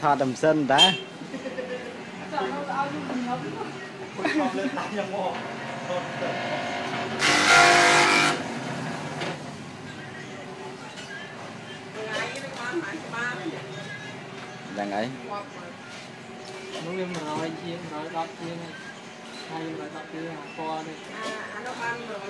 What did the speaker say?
thọ đầm sân đã. Đang ấy. Em nói chiên đọc chiên này. Hay đọc chiên hàng co nó ăn rồi.